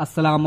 Aslam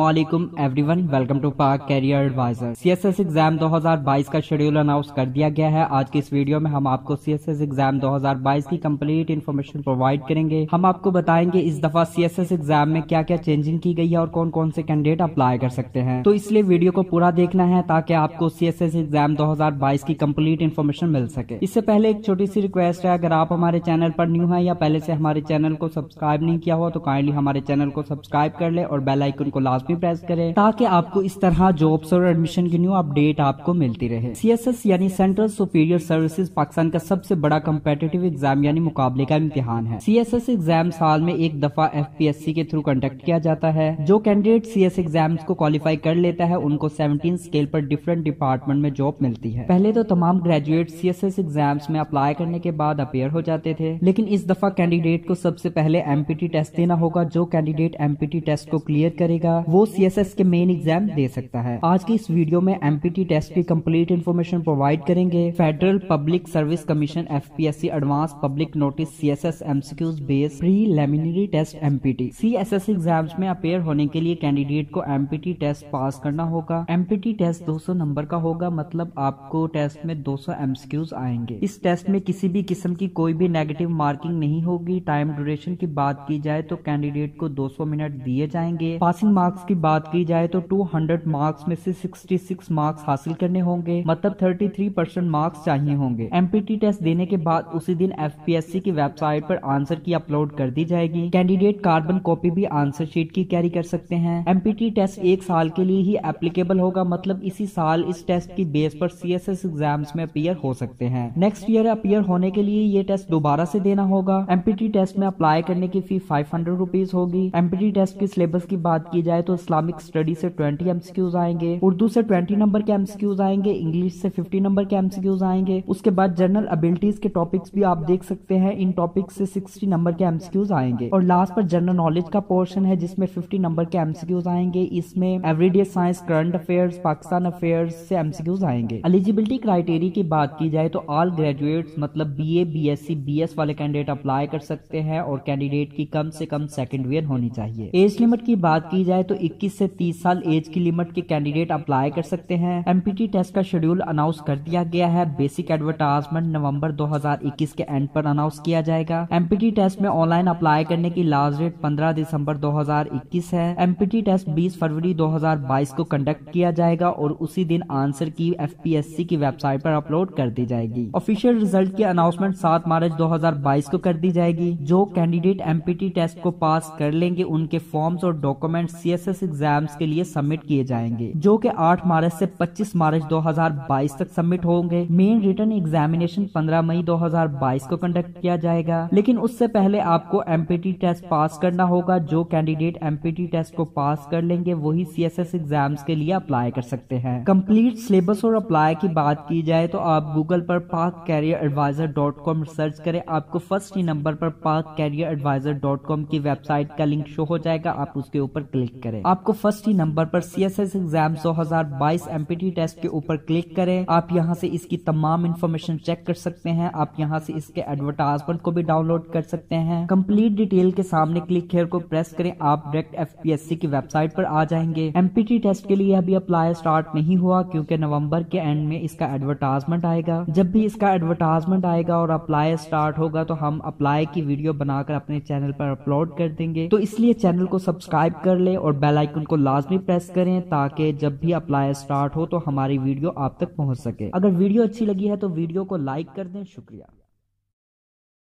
everyone welcome to Pak career advisor CSS exam 2022 का schedule announce कर दिया गया है। आज की इस वीडियो में हम आपको सीएसएस एग्ज़ाम 2022 की कंप्लीट इन्फॉर्मेशन प्रोवाइड करेंगे। हम आपको बताएँगे इस दफ़ा सीएसएस एग्ज़ाम में क्या क्या चेंजिंग की गई है और कौन कौन से कैंडिडेट अप्लाई कर सकते हैं। तो इसलिए वीडियो को पूरा देखना है ताकि आपको सीएसएस एग्ज़ाम दो हज़ार बाईस की कंप्लीट इन्फॉर्मेशन मिल सके। इससे पहले एक छोटी सी रिक्वेस्ट है, अगर आप हमारे चैनल पर न्यू है या पहले से हमारे चैनल को सब्सक्राइब नहीं किया हो तो काइंडली हमारे चैनल को सब्सक्राइब कर ले और बेलाइक आइकन को लाजमी प्रेस करें, ताकि आपको इस तरह जॉब्स और एडमिशन की न्यू अपडेट आपको मिलती रहे। सीएसएस यानी सेंट्रल सुपीरियर सर्विसेज़ पाकिस्तान का सबसे बड़ा कम्पेटिटिव एग्ज़ाम यानी मुकाबले का इम्तिहान है। सीएसएस एग्ज़ाम साल में एक दफ़ा एफपीएससी के थ्रू कंडक्ट किया जाता है। जो कैंडिडेट सी एस एग्ज़ाम को क्वालिफाई कर लेता है, उनको सेवनटीन स्केल पर डिफरेंट डिपार्टमेंट में जॉब मिलती है। पहले तो तमाम ग्रेजुएट सी एस एग्ज़ाम्स में अप्लाई करने के बाद अपेयर हो जाते थे। लेकिन इस दफ़ा कैंडिडेट को सबसे पहले एमपीटी टेस्ट देना होगा, जो कैंडिडेट एमपीटी टेस्ट को क्लियर करेगा, वो सीएसएस के मेन एग्ज़ाम दे सकता है। आज की इस वीडियो में एमपीटी टेस्ट की कंप्लीट इन्फॉर्मेशन प्रोवाइड करेंगे। Federal public service commission FPSC advance public notice CSS MCQs base preliminary test MPT CSS exams में अपेयर होने के लिए कैंडिडेट को एमपीटी टेस्ट पास करना होगा। एमपीटी टेस्ट 200 नंबर का होगा मतलब आपको टेस्ट में दो सौ 200 एमसीक्यूज आएँगे। इस टेस्ट में किसी भी किस्म की कोई भी नेगेटिव मार्किंग नहीं होगी। टाइम ड्यूरेशन की बात की जाए तो कैंडिडेट को 200 मिनट दिए जाएँगे। पासिंग मार्क्स मार्क्स की बात की जाए तो 200 मार्क्स में से 66 मार्क्स हासिल करने होंगे मतलब 33 परसेंट मार्क्स चाहिए होंगे। एमपीटी टेस्ट देने के बाद उसी दिन एफपीएससी की वेबसाइट पर आंसर की अपलोड कर दी जाएगी। कैंडिडेट कार्बन कॉपी भी आंसर शीट की कैरी कर सकते हैं। एमपीटी टेस्ट एक साल के लिए ही एप्लीकेबल होगा मतलब इसी साल इस टेस्ट की बेस पर एस एग्ज़ाम्स में अपियर हो सकते हैं। नेक्स्ट ईयर अपियर होने के लिए ये टेस्ट दोबारा से देना होगा। एमपीटी टेस्ट में अप्लाई करने की फ़ी फाइव हंड्रेड होगी। एमपीटी टेस्ट की सिलेबस की बात की जाए तो इस्लामिक स्टडी से 20 एमसीक्यूज आएँगे, उर्दू से 20 नंबर के एमसीक्यूज आएँगे इंग्लिश से 50 नंबर के एमसीक्यूज आएँगे। उसके बाद जनरल एबिलिटीज के टॉपिक्स भी आप देख सकते हैं, इन टॉपिक्स से 60 नंबर के एमसीक्यूज आएँगे। और लास्ट पर जनरल नॉलेज का पोर्शन है, जिसमें 50 नंबर के एमसीक्यूज आएँगे, इसमें everyday science current affairs Pakistan affairs से एमसीक्यूज आएँगे। एलिजिबिलिटी क्राइटेरिया की बात की जाए तो ऑल ग्रेजुएट मतलब B A B S C B S वाले कैंडिडेट अप्लाई कर सकते हैं और कैंडिडेट की कम से कम सेकेंड ईयर होनी चाहिए। एज लिमिट की बात की जाए तो 21 से 30 साल एज की लिमिट के कैंडिडेट अप्लाई कर सकते हैं। एमपीटी टेस्ट का शेड्यूल अनाउंस कर दिया गया है। बेसिक एडवर्टाइजमेंट नवंबर 2021 के एंड पर अनाउंस किया जाएगा। एमपीटी टेस्ट में ऑनलाइन अप्लाई करने की लास्ट डेट 15 दिसंबर 2021 है। एमपीटी टेस्ट 20 फरवरी 2022 को कंडक्ट किया जाएगा और उसी दिन आंसर की एफपीएससी की वेबसाइट पर अपलोड कर दी जाएगी। ऑफिशियल रिज़ल्ट की अनाउंसमेंट सात मार्च दो हज़ार बाईस को कर दी जाएगी। जो कैंडिडेट एमपीटी टेस्ट को पास कर लेंगे, उनके फॉर्म्स और डॉक्यूमेंट सीएसएस एग्ज़ाम्स के लिए सबमिट किए जाएँगे, जो कि 8 मार्च से 25 मार्च 2022 तक सबमिट होंगे। मेन रिटर्न एग्जामिनेशन 15 मई 2022 को कंडक्ट किया जाएगा। लेकिन उससे पहले आपको एमपीटी टेस्ट पास करना होगा, जो कैंडिडेट एमपीटी टेस्ट को पास कर लेंगे, वही सी एग्ज़ाम्स के लिए अप्लाई कर सकते हैं। कंप्लीट सिलेबस और अप्लाई की बात की जाए तो आप गूगल पर Pak career advisor dot com search करें। आपको फ़र्स्ट ही नंबर पर Pak career advisor dot com की वेबसाइट का लिंक शो हो जाएगा। आप उसके ऊपर क्लिक करें। आपको फ़र्स्ट ही नंबर पर सी एस एस एग्ज़ाम दो हज़ार बाईस एमपीटी टेस्ट के ऊपर क्लिक करें। आप यहाँ से इसकी तमाम इन्फॉर्मेशन चेक कर सकते हैं। आप यहाँ से इसके एडवर्टाइजमेंट को भी डाउनलोड कर सकते हैं। कंप्लीट डिटेल के सामने क्लिक हेयर को प्रेस करें। आप direct F P S C की वेबसाइट पर आ जाएँगे। एमपीटी टेस्ट के लिए अभी अप्लाई स्टार्ट नहीं हुआ क्योंकि नवंबर के एंड में इसका एडवर्टाइजमेंट आएगा। जब भी इसका एडवर्टाइजमेंट आएगा और अप्लाई स्टार्ट होगा तो हम अप्लाई की वीडियो बनाकर अपने चैनल पर अपलोड कर देंगे। तो इसलिए चैनल को सब्सक्राइब कर ले और बेल आइकन को लाजमी प्रेस करें ताकि जब भी अप्लाई स्टार्ट हो तो हमारी वीडियो आप तक पहुँच सके। अगर वीडियो अच्छी लगी है तो वीडियो को लाइक कर दें, शुक्रिया।